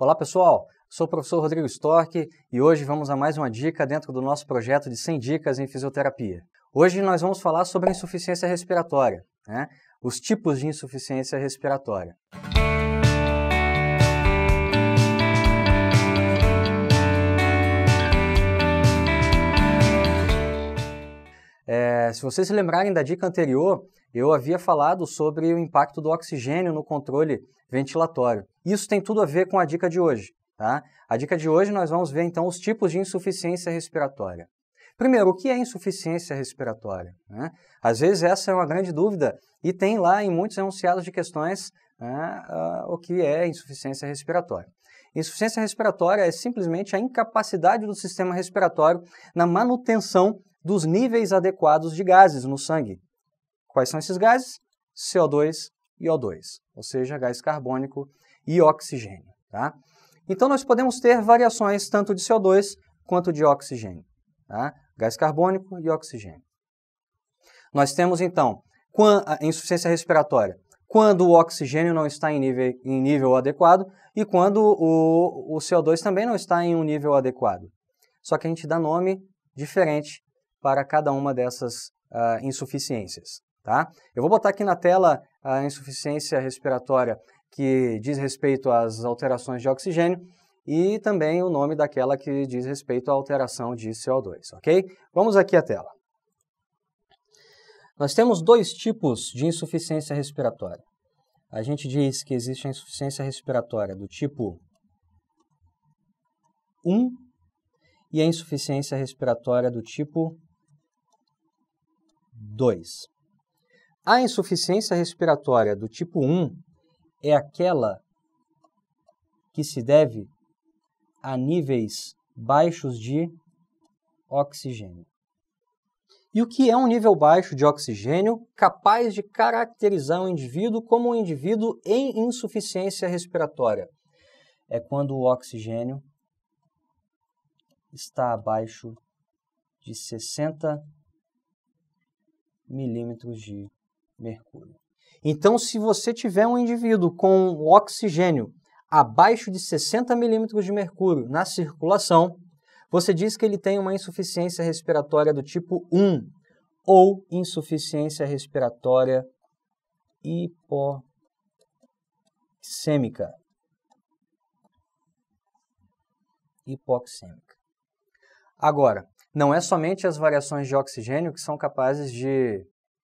Olá pessoal, sou o professor Rodrigo Stork e hoje vamos a mais uma dica dentro do nosso projeto de 100 dicas em fisioterapia. Hoje nós vamos falar sobre a insuficiência respiratória, né? os tipos de insuficiência respiratória. É, se vocês se lembrarem da dica anterior, eu havia falado sobre o impacto do oxigênio no controle ventilatório. Isso tem tudo a ver com a dica de hoje. Tá? A dica de hoje nós vamos ver então os tipos de insuficiência respiratória. Primeiro, o que é insuficiência respiratória? Né? Às vezes essa é uma grande dúvida e tem lá em muitos enunciados de questões né, uh, o que é insuficiência respiratória. Insuficiência respiratória é simplesmente a incapacidade do sistema respiratório na manutenção dos níveis adequados de gases no sangue. Quais são esses gases? CO2 e O2, ou seja, gás carbônico e oxigênio. Tá? Então, nós podemos ter variações tanto de CO2 quanto de oxigênio. Tá? Gás carbônico e oxigênio. Nós temos, então, insuficiência respiratória, quando o oxigênio não está em nível, em nível adequado e quando o, o CO2 também não está em um nível adequado. Só que a gente dá nome diferente para cada uma dessas uh, insuficiências. Tá? Eu vou botar aqui na tela a insuficiência respiratória que diz respeito às alterações de oxigênio e também o nome daquela que diz respeito à alteração de CO2, ok? Vamos aqui à tela. Nós temos dois tipos de insuficiência respiratória. A gente diz que existe a insuficiência respiratória do tipo 1 e a insuficiência respiratória do tipo 2. A insuficiência respiratória do tipo 1 é aquela que se deve a níveis baixos de oxigênio. E o que é um nível baixo de oxigênio capaz de caracterizar um indivíduo como um indivíduo em insuficiência respiratória? É quando o oxigênio está abaixo de 60 milímetros de mercúrio. Então, se você tiver um indivíduo com oxigênio abaixo de 60 milímetros de mercúrio na circulação, você diz que ele tem uma insuficiência respiratória do tipo 1 ou insuficiência respiratória hipoxêmica. Hipoxêmica. Agora, não é somente as variações de oxigênio que são capazes de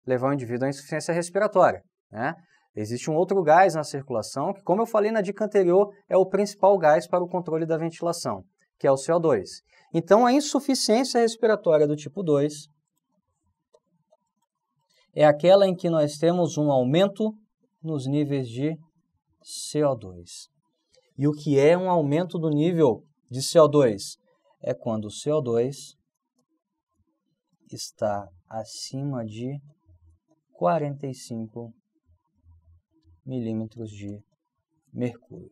levar o indivíduo à insuficiência respiratória. Né? Existe um outro gás na circulação que, como eu falei na dica anterior, é o principal gás para o controle da ventilação, que é o CO2. Então, a insuficiência respiratória do tipo 2 é aquela em que nós temos um aumento nos níveis de CO2. E o que é um aumento do nível de CO2? É quando o CO2 está acima de 45 milímetros de mercúrio.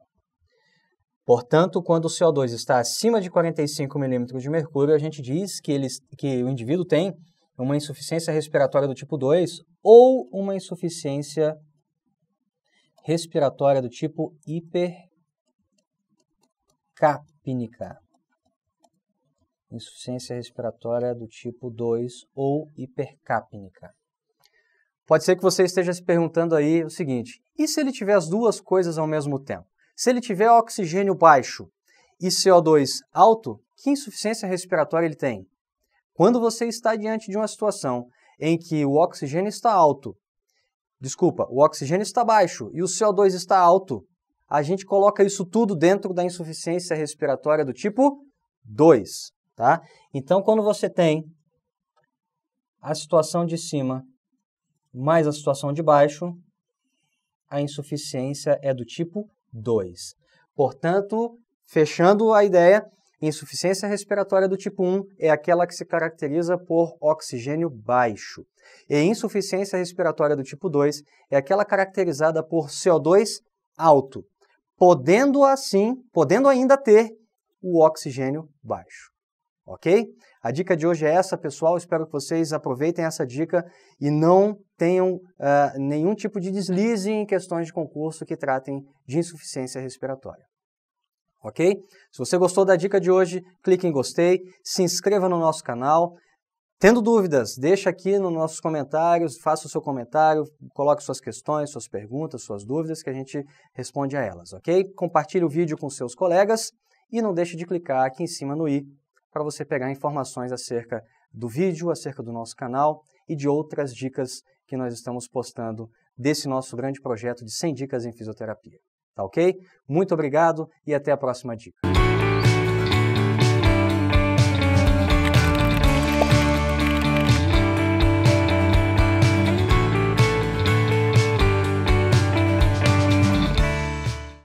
Portanto, quando o CO2 está acima de 45 milímetros de mercúrio, a gente diz que, ele, que o indivíduo tem uma insuficiência respiratória do tipo 2 ou uma insuficiência respiratória do tipo hipercapnica. Insuficiência respiratória do tipo 2 ou hipercapnica. Pode ser que você esteja se perguntando aí o seguinte: e se ele tiver as duas coisas ao mesmo tempo? Se ele tiver oxigênio baixo e CO2 alto, que insuficiência respiratória ele tem? Quando você está diante de uma situação em que o oxigênio está alto, desculpa, o oxigênio está baixo e o CO2 está alto, a gente coloca isso tudo dentro da insuficiência respiratória do tipo 2, tá? Então, quando você tem a situação de cima mais a situação de baixo, a insuficiência é do tipo 2. Portanto, fechando a ideia, insuficiência respiratória do tipo 1 é aquela que se caracteriza por oxigênio baixo. E insuficiência respiratória do tipo 2 é aquela caracterizada por CO2 alto, podendo assim, podendo ainda ter o oxigênio baixo ok? A dica de hoje é essa, pessoal. Espero que vocês aproveitem essa dica e não tenham uh, nenhum tipo de deslize em questões de concurso que tratem de insuficiência respiratória. ok? Se você gostou da dica de hoje, clique em gostei, se inscreva no nosso canal. Tendo dúvidas, deixa aqui nos nossos comentários, faça o seu comentário, coloque suas questões, suas perguntas, suas dúvidas, que a gente responde a elas, ok? Compartilhe o vídeo com seus colegas e não deixe de clicar aqui em cima no i para você pegar informações acerca do vídeo, acerca do nosso canal e de outras dicas que nós estamos postando desse nosso grande projeto de 100 dicas em fisioterapia. Tá ok? Muito obrigado e até a próxima dica.